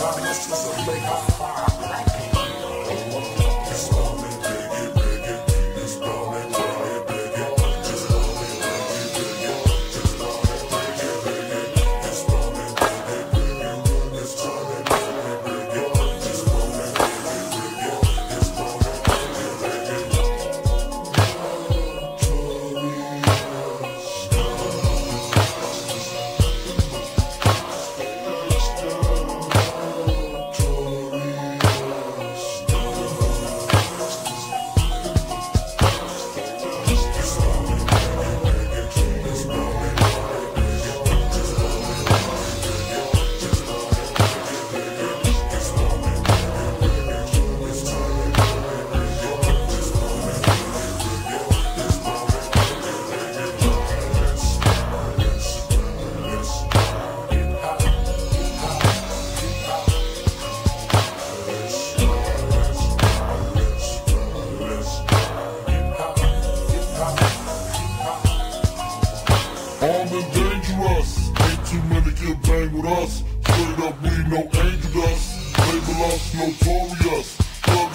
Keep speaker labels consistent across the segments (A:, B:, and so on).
A: I.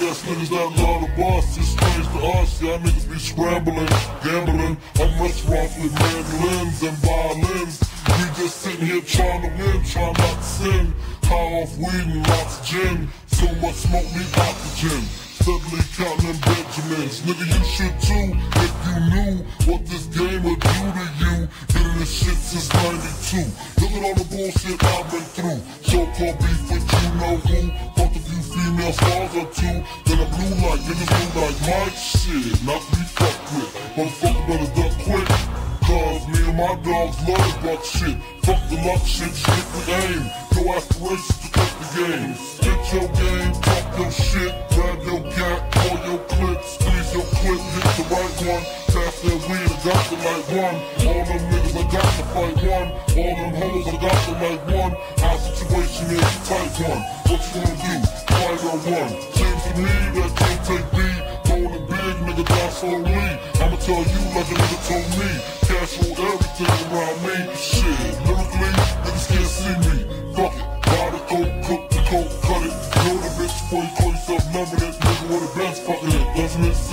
A: Ass niggas that love the bus. It's strange to us. Y'all niggas be scrambling, gambling. I'm restaurants with mandolins and violins. We just sitting here trying to win, trying not to sin. High off weed and lots of gin. So much smoke need oxygen. Steadily counting Benjamins. Nigga, you should too if you knew what this game would do to you. Been in this shit since 92. Look at all the bullshit I've been through. So-called beef with you know who. Fucked a few female stars or two. Then a blue light, niggas blue like Mike. Shit, not to be fucked with. Motherfucker better duck quick. Cause me and my dogs love buck shit. Fuck the luck shit, shit with aim. No aspirations to the game. Spit your game, talk your shit, grab your gap, pull your clip, squeeze your clip, hit the right one. Pass that weed, I got the like one. All them niggas, I got to fight one. All them hoes, I got to like one. Our situation is a tight one. What you gonna do? Fight or one? Seems to me that can't take me. Rolling big, nigga, die slowly. I'ma tell you like a nigga told me. Cash rule everything around me. Shit, lyrically, niggas can't see me. Fuck it,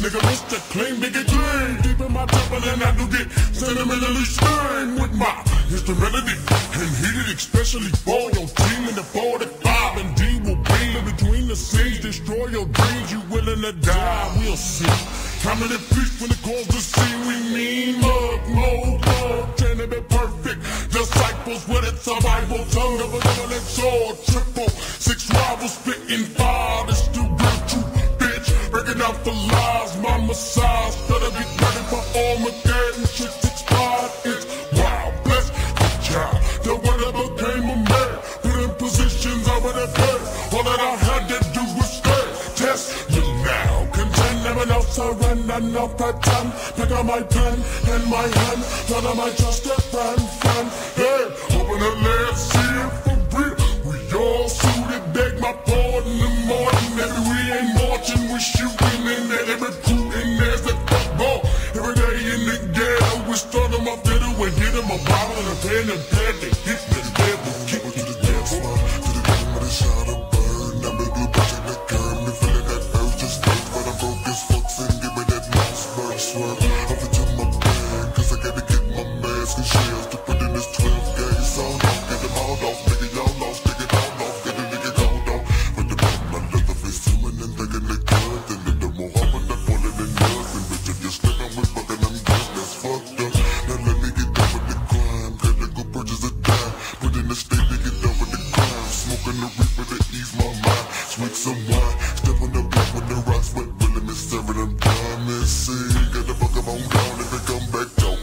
A: Nigga,
B: Mr. Clean, nigga clean. Deep in my temple and I do get sentimentally stirring with my instrumentality. And heated especially for your team in the 45. And D will be in between the scenes. Destroy your dreams, you willing to die, we'll see. Coming in peace when it calls the scene, we mean love, no love, can it be perfect? Disciples with a survival tongue of a double-edged sword, triple, six rivals spitting positions I would all that I had to do was stay, test me now, contend, never know, surrender, no pretend, pick up my pen in my hand, none of my just a friend, friend, hey, open the lid,
A: some wine, step on the block with the rocks, but really miss serving them diamonds, see, get the fuck up on down, if they come back talking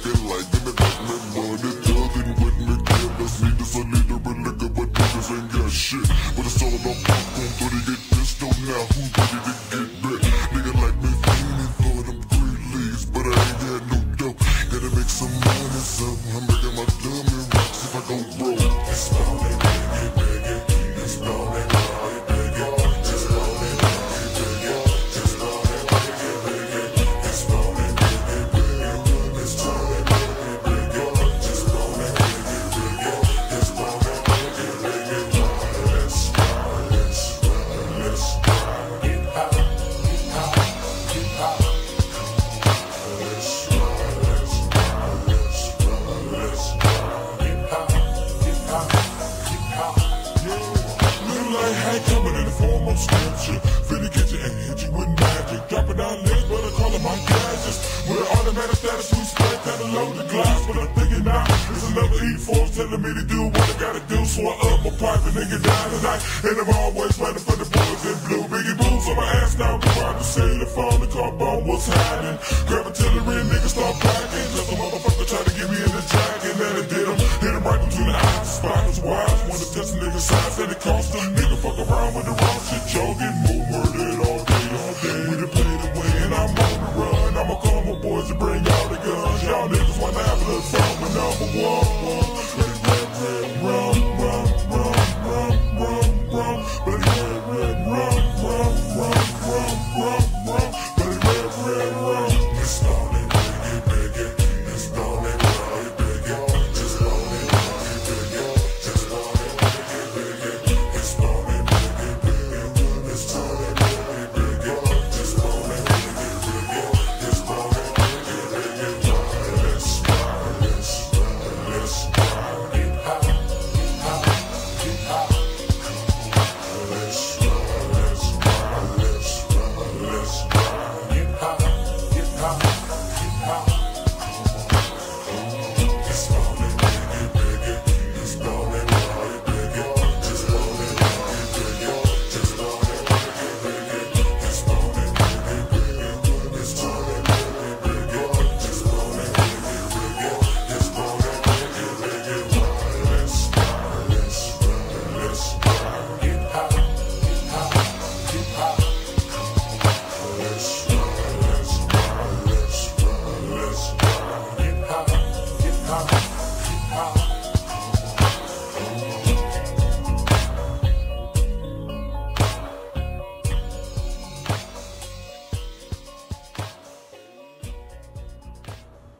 C: telling me to do what I gotta do. So I up my private nigga down tonight. And I'm always running for the boys in blue. Biggie boots on my ass now. Go out to say the phone, the car bomb what's hiding. Grab artillery and niggas start packing. Cause the motherfucker tried to get me in the track. And then it did him. Hit him right between the eyes. The spot was wide. Wanna test a nigga's size. And it cost a nigga fuck around with the wrong shit. Jogging.